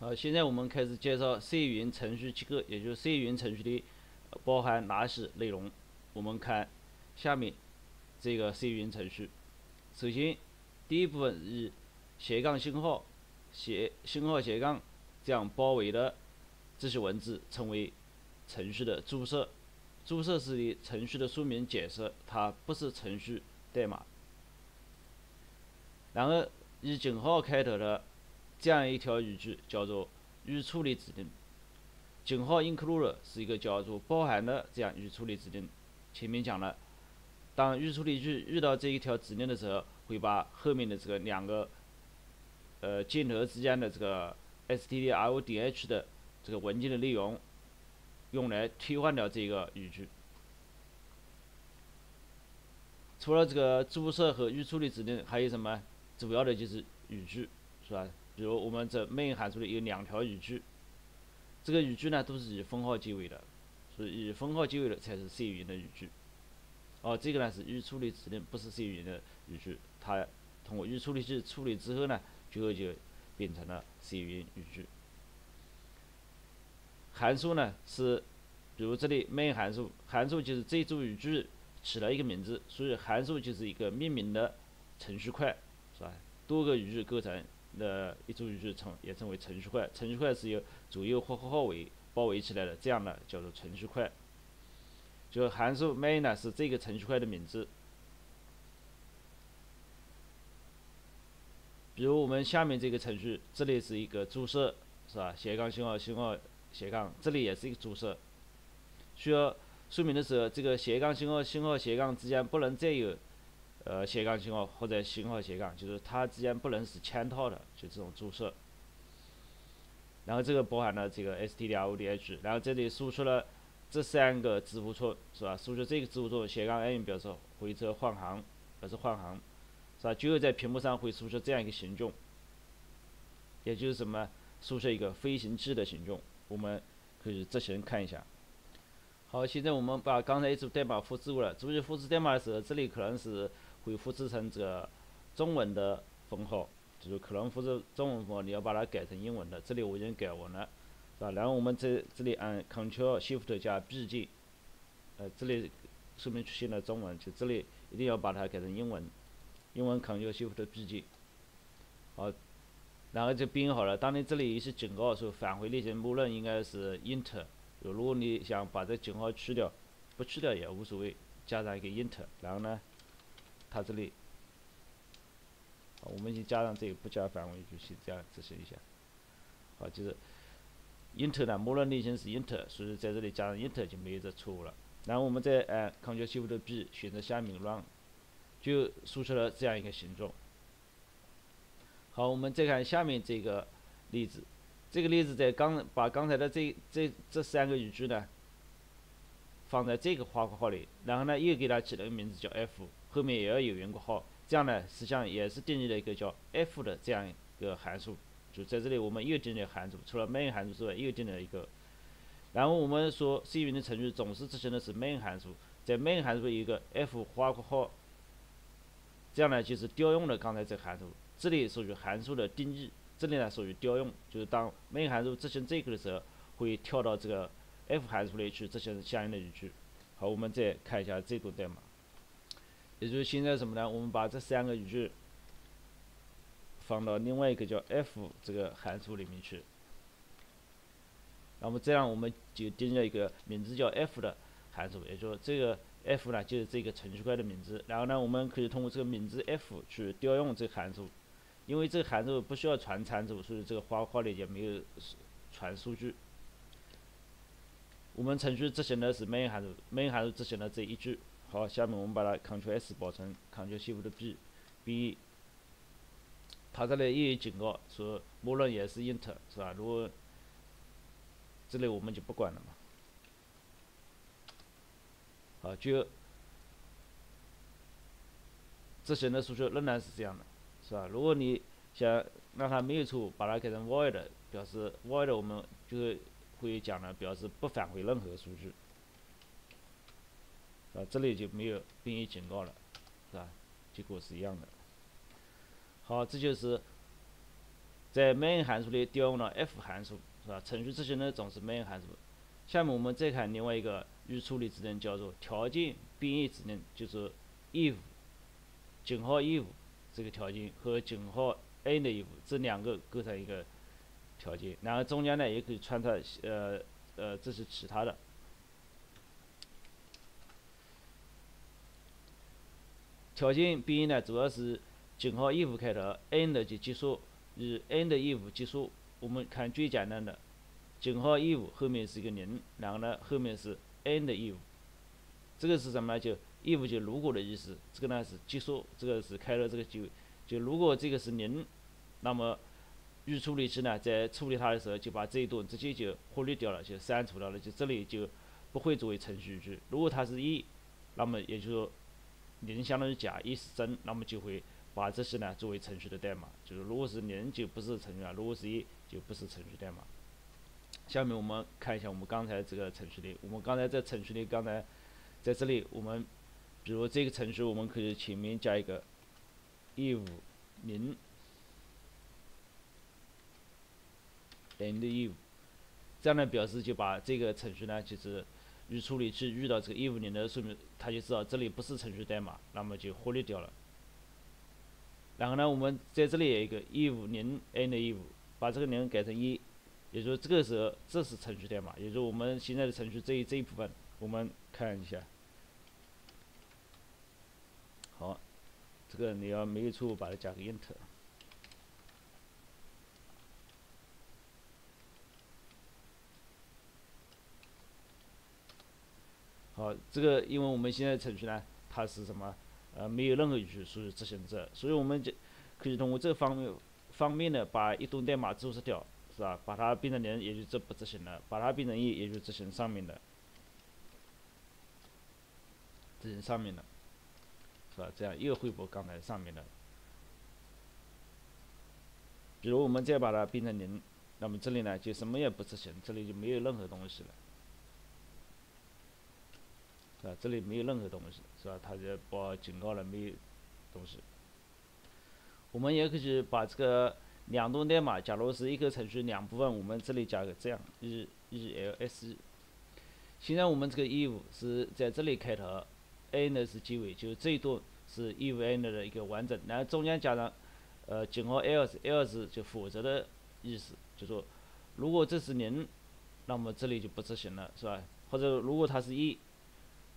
好，现在我们开始介绍 C 语言程序结构，也就是 C 语言程序的包含哪些内容。我们看下面这个 C 语言程序。首先，第一部分以斜杠星号、斜星号斜杠这样包围的这些文字称为程序的注释。注释是的程序的说明解释，它不是程序代码。然后以井号开头的。这样一条语句叫做预处理指令，井号 include 是一个叫做包含的这样预处理指令。前面讲了，当预处理句遇到这一条指令的时候，会把后面的这个两个呃箭头之间的这个 STDIO.DH 的这个文件的内容用来替换掉这个语句。除了这个注释和预处理指令，还有什么？主要的就是语句，是吧？比如我们这 main 函数里有两条语句，这个语句呢都是以分号结尾的，所以以分号结尾的才是 C 语言的语句。哦，这个呢是预处理指令，不是 C 语言的语句，它通过预处理器处理之后呢，最后就变成了 C 语言语句。函数呢是，比如这里 main 函数，函数就是这组语句起了一个名字，所以函数就是一个命名的程序块，是吧？多个语句构成。的一组语句称也称为程序块，程序块是由左右或后尾包围起来的，这样呢叫做程序块。就函数 main 呢是这个程序块的名字。比如我们下面这个程序，这里是一个注释，是吧？斜杠星号星号斜杠，这里也是一个注释。需要说明的时候，这个斜杠星号星号斜杠之间不能再有。呃，斜杠信号或者星号斜杠，就是它之间不能是嵌套的，就这种注射。然后这个包含了这个 stdio.h，然后这里输出了这三个字符串，是吧？输出这个字符串斜杠 n 表示回车换行，表示换行，是吧？最后在屏幕上会输出这样一个形状，也就是什么？输出一个飞行器的形状。我们可以执行看一下。好，现在我们把刚才一组代码复制过来。注意复制代码的时候，这里可能是。会复制成这个中文的封号，就是可能复制中文封号，你要把它改成英文的。这里我已经改完了，是吧？然后我们在这里按 Ctrl Shift 加 B 键，呃，这里说明出现了中文，就这里一定要把它改成英文，英文 Ctrl Shift B 键，好，然后就编好了。当你这里有些警告说返回列些默认应该是 Int 如果你想把这警号去掉，不去掉也无所谓，加上一个 int，然后呢？它这里，我们先加上这个不加返回就先这样执行一下。好，就是 int 呢，默认类型是 int，所以在这里加上 int 就没有这错误了。然后我们再按 Ctrl Shift B 选择下面 Run，就输出了这样一个形状。好，我们再看下面这个例子，这个例子在刚把刚才的这这这三个语句呢放在这个花括号里，然后呢又给它起了个名字叫 f。后面也要有圆括号，这样呢，实际上也是定义了一个叫 f 的这样一个函数。就在这里，我们又定了函数，除了 main 函数之外，又定了一个。然后我们说，C 语言的程序总是执行的是 main 函数，在 main 函数有一个 f 花括号，这样呢就是调用了刚才这个函数。这里属于函数的定义，这里呢属于调用，就是当 main 函数执行这个的时候，会跳到这个 f 函数里去执行相应的语句。好，我们再看一下这段代码。也就是现在什么呢？我们把这三个语句放到另外一个叫 f 这个函数里面去。那么这样我们就定了一个名字叫 f 的函数，也就这个 f 呢就是这个程序块的名字。然后呢，我们可以通过这个名字 f 去调用这个函数，因为这个函数不需要传参数，所以这个花括里也没有传数据。我们程序执行的是 main 函数，main 函数执行了这一句。好，下面我们把它 Ctrl S 保存，Ctrl Shift B，B，它这里又有警告说默认也是 int 是吧？如果这里我们就不管了嘛。好，就执行的输出仍然是这样的，是吧？如果你想让它没有错误，把它改成 void，表示 void 我们就会讲了，表示不返回任何数据。啊，这里就没有编译警告了，是吧？结果是一样的。好，这就是在 main 函数里调用了 f 函数，是吧？程序执行的总是 main 函数。下面我们再看另外一个预处理职能，叫做条件编译职能，就是 if 井号 if 这个条件和井号 end if 这两个构成一个条件，然后中间呢也可以穿插呃呃这是其他的。条件编译呢主要是井号 if 开头，end 就结束。以 end if 结束，我们看最简单的，井号 if 后面是一个零，然后呢后面是 end if，这个是什么呢？就 if 就如果的意思，这个呢是结束，这个是开了这个就就如果这个是零，那么预处理器呢在处理它的时候就把这一段直接就忽略掉了，就删除掉了，就这里就不会作为程序语句。如果它是一，那么也就是零相当于假，一是真，那么就会。把这些呢作为程序的代码，就是如果是零就不是程序啊，如果是一就不是程序代码。下面我们看一下我们刚才这个程序里，我们刚才在程序里刚才在这里，我们比如这个程序我们可以前面加一个 if 零 end if，这样呢表示就把这个程序呢就是预处理器遇到这个 if 零的说明，它就知道这里不是程序代码，那么就忽略掉了。然后呢，我们在这里有一个 if 零 end if，把这个零改成一，也就是这个时候这是程序代码，也就是我们现在的程序这一这一部分，我们看一下。好，这个你要没有错误，把它加个 int。好，这个因为我们现在程序呢，它是什么？呃，没有任何语句属于执行者，所以我们就可以通过这方面方面的把一段代码注释掉，是吧？把它变成零，也就这不执行了；把它变成一，也就执行上面的，执行上面的，是吧？这样又恢复刚才上面的。比如我们再把它变成零，那么这里呢就什么也不执行，这里就没有任何东西了。是吧？这里没有任何东西，是吧？它就把警告了没有东西。我们也可以把这个两段代码，假如是一个程序两部分，我们这里加个这样 e e l s e。现在我们这个 if 是在这里开头，end 是结尾，就这一段是 if end 的一个完整，然后中间加上呃井号 lsls 就否则的意思，就说如果这是零，那么这里就不执行了，是吧？或者如果它是一。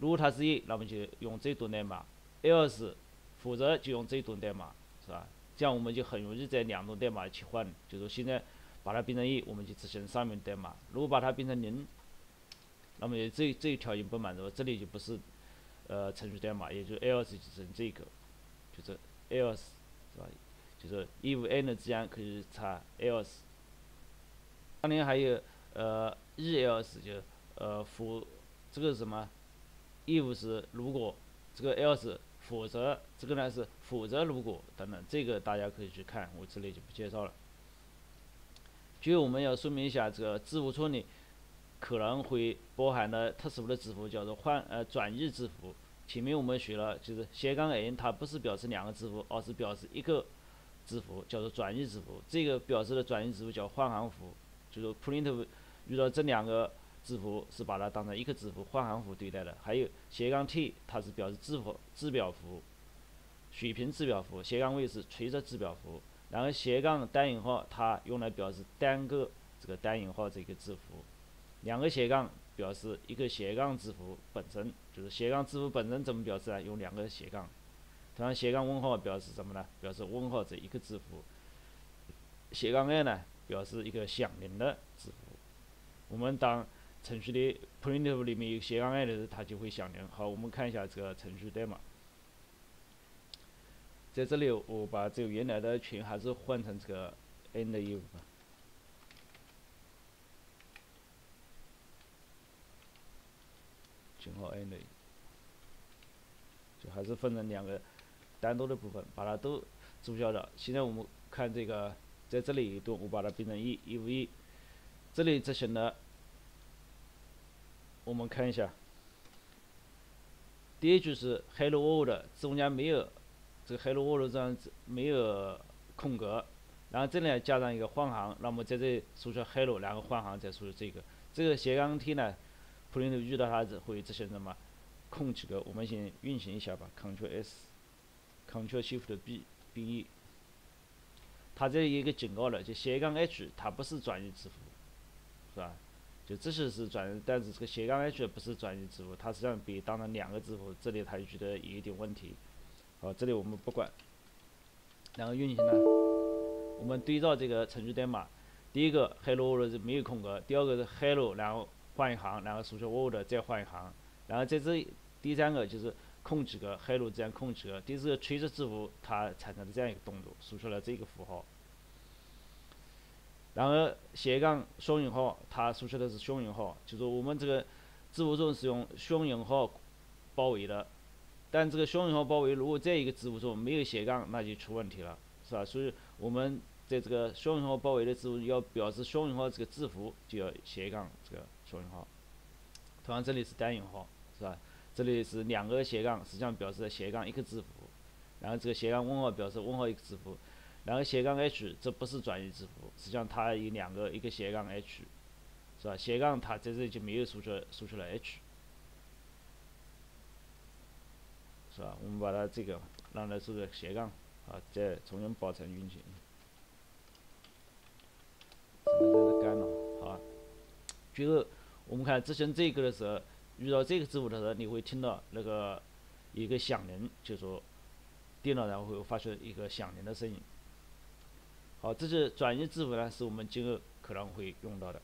如果它是一，那么就用这段代码；else，否则就用这段代码，是吧？这样我们就很容易在两段代码切换。就是现在把它变成一，我们就执行上面代码；如果把它变成零，那么这这一条件不满足，这里就不是呃程序代码，也就 else 就执行这个，就是 else，是吧？就是 if n 之间可以插 else。当年还有呃 else 就呃否这个是什么？if 是如果，这个 else 否则，这个呢是否则如果等等，这个大家可以去看，我这里就不介绍了。就我们要说明一下，这个字符串里可能会包含的特殊的字符叫做换呃转移字符。前面我们学了，就是斜杠 n 它不是表示两个字符，而是表示一个字符，叫做转移字符。这个表示的转移字符叫换行符，就是 print 遇到这两个。字符是把它当成一个字符换行符对待的，还有斜杠 t，它是表示字符字表符，水平字表符，斜杠 v 是垂直字表符，然后斜杠单引号它用来表示单个这个单引号这个字符，两个斜杠表示一个斜杠字符本身，就是斜杠字符本身怎么表示啊？用两个斜杠，同样斜杠问号表示什么呢？表示问号这一个字符，斜杠 i 呢表示一个响铃的字符，我们当程序的 printf 里面有斜杠 i 的时候，它就会响铃。好，我们看一下这个程序代码。在这里，我把这个原来的群还是换成这个 end if 吧。井号 end，就还是分成两个单独的部分，把它都注销了。现在我们看这个，在这里一段，我把它变成一 if 一，这里执行的。我们看一下，第一句是 Hello World，中间没有这个 Hello World 这样子没有空格，然后这里加上一个换行，那么在这输出 hello，然后换行再输出这个。这个斜杠 T 呢，普林遇到它会执行什么？空几个，我们先运行一下吧，Ctrl S，Ctrl Shift B，编译。它这一个警告了，就斜杠 H 它不是转移字符，是吧？就这些是转，但是这个斜杠 H 不是转移字符，它实际上被当成两个字符，这里它就觉得有一点问题。好，这里我们不管。然后运行呢，我们对照这个程序代码，第一个 Hello World 是没有空格，第二个是 Hello，然后换一行，然后输出 World 再换一行，然后在这第三个就是空几个 Hello 这样空几个，第四个垂直字符它产生的这样一个动作，输出了这个符号。然后斜杠双引号，它输出的是双引号，就是我们这个字符中是用双引号包围的，但这个双引号包围如果在一个字符中没有斜杠，那就出问题了，是吧？所以我们在这个双引号包围的字符要表示双引号这个字符，就要斜杠这个双引号。同样这里是单引号，是吧？这里是两个斜杠，实际上表示斜杠一个字符，然后这个斜杠问号表示问号一个字符。然后斜杠 H 这不是转移字符，实际上它有两个，一个斜杠 H，是吧？斜杠它在这里就没有输出输出了 H，是吧？我们把它这个让它输出斜杠，啊，再重新保存运行。只能在这干了，好。最后我们看执行这个的时候，遇到这个字符的时候，你会听到那个一个响铃，就说电脑然后会发出一个响铃的声音。好，这些转移字符呢，是我们今后可能会用到的。